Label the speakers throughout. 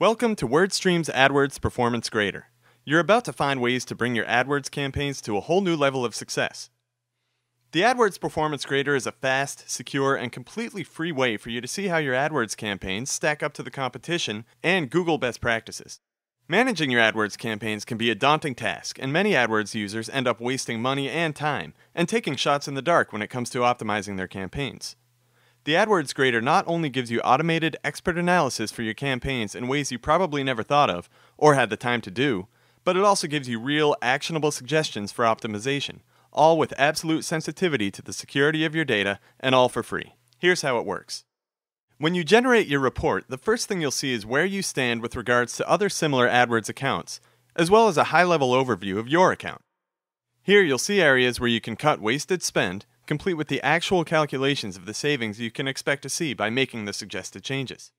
Speaker 1: Welcome to WordStream's AdWords Performance Grader. You're about to find ways to bring your AdWords campaigns to a whole new level of success. The AdWords Performance Grader is a fast, secure, and completely free way for you to see how your AdWords campaigns stack up to the competition and Google best practices. Managing your AdWords campaigns can be a daunting task, and many AdWords users end up wasting money and time and taking shots in the dark when it comes to optimizing their campaigns. The AdWords Grader not only gives you automated expert analysis for your campaigns in ways you probably never thought of or had the time to do, but it also gives you real, actionable suggestions for optimization, all with absolute sensitivity to the security of your data and all for free. Here's how it works. When you generate your report, the first thing you'll see is where you stand with regards to other similar AdWords accounts, as well as a high level overview of your account. Here you'll see areas where you can cut wasted spend complete with the actual calculations of the savings you can expect to see by making the suggested changes.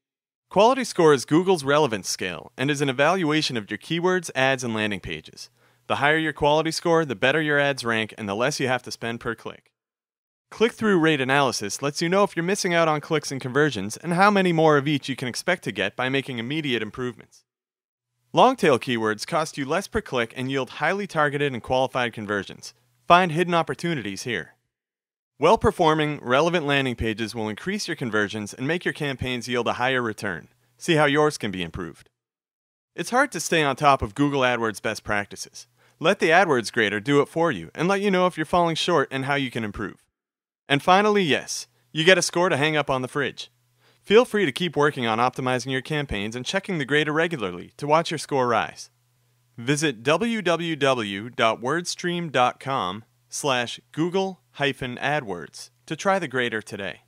Speaker 1: Quality Score is Google's relevance scale and is an evaluation of your keywords, ads, and landing pages. The higher your quality score, the better your ads rank and the less you have to spend per click. Click through rate analysis lets you know if you're missing out on clicks and conversions and how many more of each you can expect to get by making immediate improvements. Long tail keywords cost you less per click and yield highly targeted and qualified conversions. Find hidden opportunities here. Well performing, relevant landing pages will increase your conversions and make your campaigns yield a higher return. See how yours can be improved. It's hard to stay on top of Google AdWords best practices. Let the AdWords grader do it for you and let you know if you're falling short and how you can improve. And finally, yes, you get a score to hang up on the fridge. Feel free to keep working on optimizing your campaigns and checking the grader regularly to watch your score rise. Visit www.wordstream.com slash Google AdWords to try the grader today.